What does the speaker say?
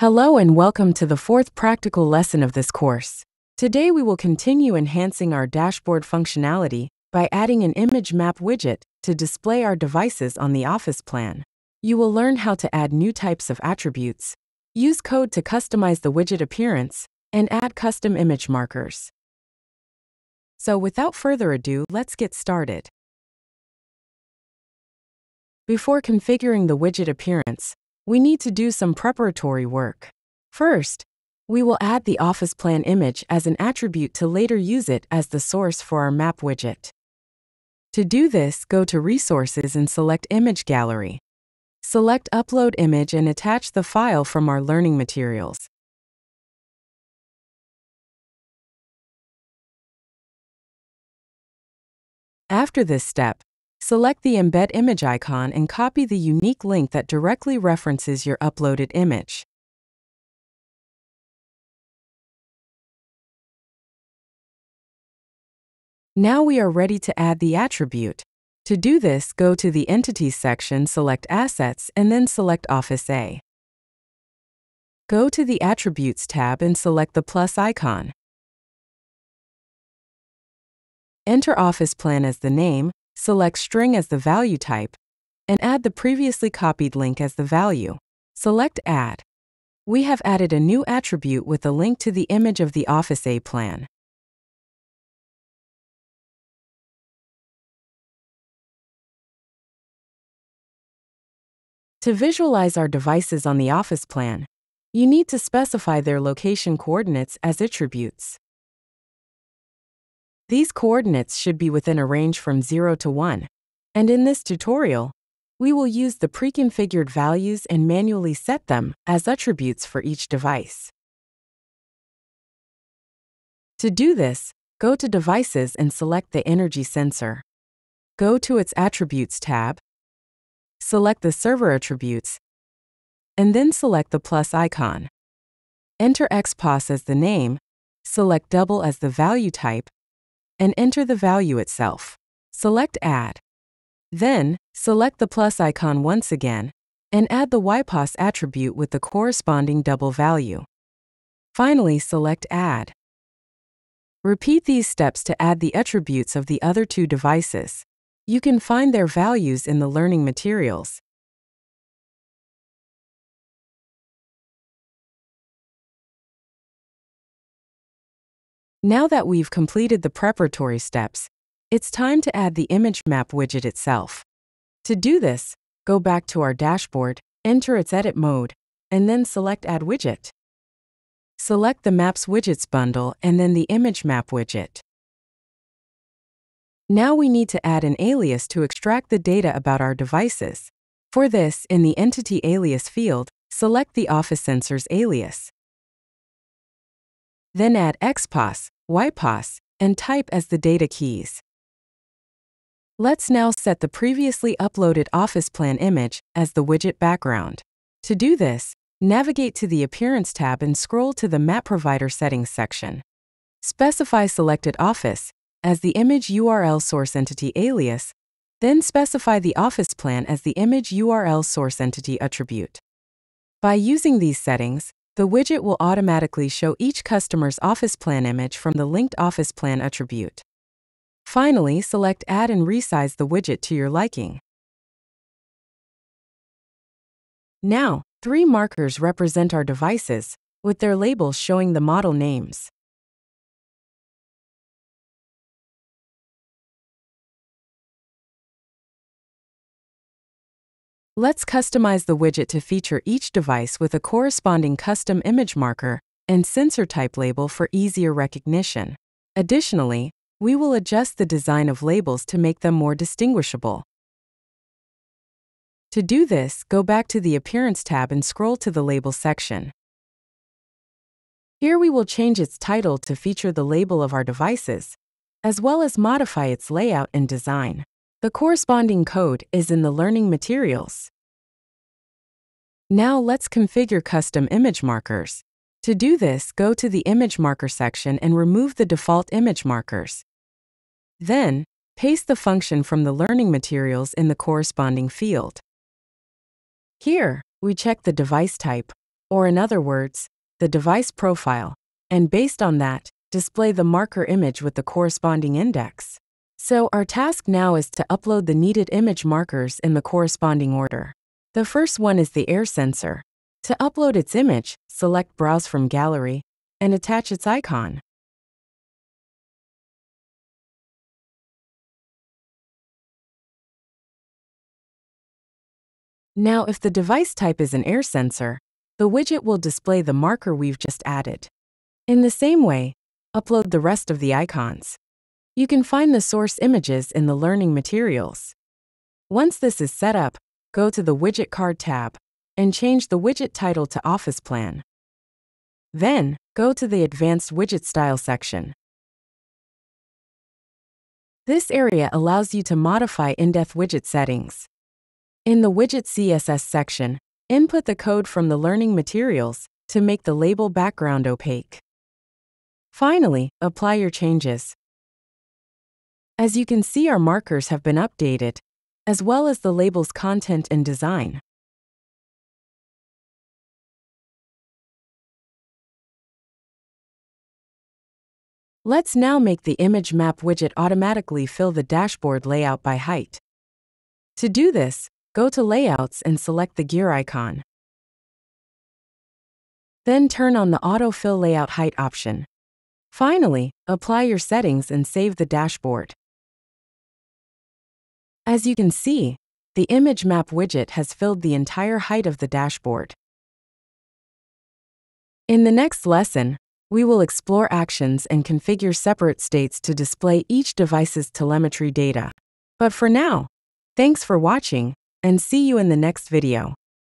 Hello and welcome to the fourth practical lesson of this course. Today we will continue enhancing our dashboard functionality by adding an image map widget to display our devices on the office plan. You will learn how to add new types of attributes, use code to customize the widget appearance, and add custom image markers. So without further ado, let's get started. Before configuring the widget appearance, we need to do some preparatory work. First, we will add the office plan image as an attribute to later use it as the source for our map widget. To do this, go to Resources and select Image Gallery. Select Upload Image and attach the file from our learning materials. After this step, select the Embed Image icon and copy the unique link that directly references your uploaded image. Now we are ready to add the attribute. To do this, go to the Entities section, select Assets, and then select Office A. Go to the Attributes tab and select the plus icon. Enter Office Plan as the name, select String as the value type, and add the previously copied link as the value. Select Add. We have added a new attribute with a link to the image of the Office A plan. To visualize our devices on the Office plan, you need to specify their location coordinates as attributes. These coordinates should be within a range from 0 to 1. And in this tutorial, we will use the pre-configured values and manually set them as attributes for each device. To do this, go to Devices and select the energy sensor. Go to its Attributes tab select the server attributes, and then select the plus icon. Enter XPOS as the name, select double as the value type, and enter the value itself. Select Add. Then, select the plus icon once again, and add the YPOS attribute with the corresponding double value. Finally, select Add. Repeat these steps to add the attributes of the other two devices. You can find their values in the learning materials. Now that we've completed the preparatory steps, it's time to add the image map widget itself. To do this, go back to our dashboard, enter its edit mode, and then select Add Widget. Select the Maps Widgets bundle and then the Image Map widget. Now we need to add an alias to extract the data about our devices. For this, in the Entity Alias field, select the Office Sensors alias. Then add XPOS, YPOS, and type as the data keys. Let's now set the previously uploaded Office Plan image as the widget background. To do this, navigate to the Appearance tab and scroll to the Map Provider Settings section. Specify selected Office as the image URL source entity alias, then specify the office plan as the image URL source entity attribute. By using these settings, the widget will automatically show each customer's office plan image from the linked office plan attribute. Finally, select Add and resize the widget to your liking. Now, three markers represent our devices, with their labels showing the model names. Let's customize the widget to feature each device with a corresponding custom image marker and sensor type label for easier recognition. Additionally, we will adjust the design of labels to make them more distinguishable. To do this, go back to the Appearance tab and scroll to the Label section. Here we will change its title to feature the label of our devices, as well as modify its layout and design. The corresponding code is in the learning materials. Now let's configure custom image markers. To do this, go to the Image Marker section and remove the default image markers. Then, paste the function from the learning materials in the corresponding field. Here, we check the device type, or in other words, the device profile, and based on that, display the marker image with the corresponding index. So our task now is to upload the needed image markers in the corresponding order. The first one is the air sensor. To upload its image, select Browse from Gallery and attach its icon. Now, if the device type is an air sensor, the widget will display the marker we've just added. In the same way, upload the rest of the icons. You can find the source images in the Learning Materials. Once this is set up, go to the Widget Card tab and change the widget title to Office Plan. Then, go to the Advanced Widget Style section. This area allows you to modify in-depth widget settings. In the Widget CSS section, input the code from the Learning Materials to make the label background opaque. Finally, apply your changes. As you can see our markers have been updated, as well as the label's content and design. Let's now make the image map widget automatically fill the dashboard layout by height. To do this, go to Layouts and select the gear icon. Then turn on the Autofill Layout Height option. Finally, apply your settings and save the dashboard. As you can see, the image map widget has filled the entire height of the dashboard. In the next lesson, we will explore actions and configure separate states to display each device's telemetry data. But for now, thanks for watching, and see you in the next video.